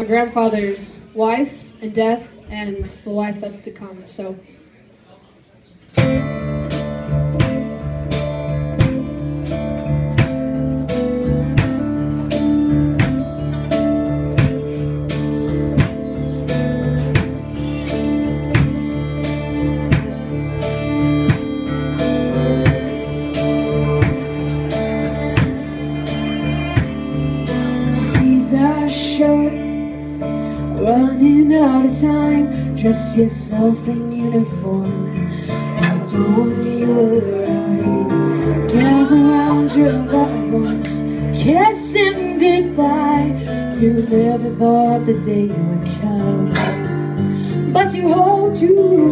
my grandfather's wife and death and the wife that's to come. So. Time. Dress yourself in uniform. I don't want you arrive. Gather round your loved ones, Kiss kissing goodbye. You never thought the day would come, but you hold to.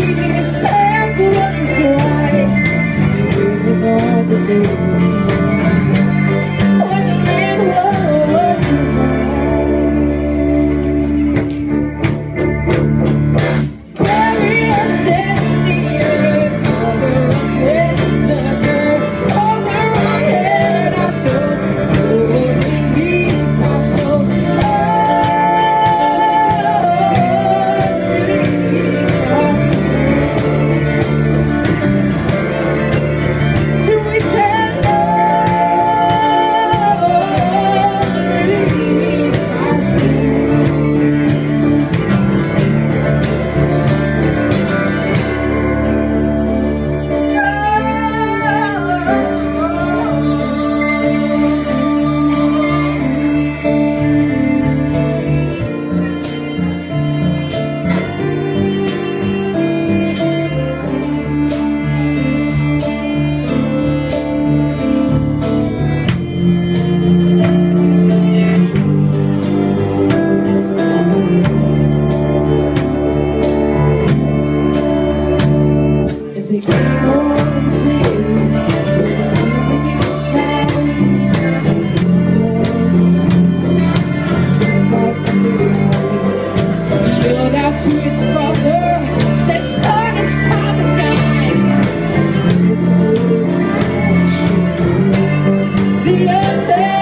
see Hey.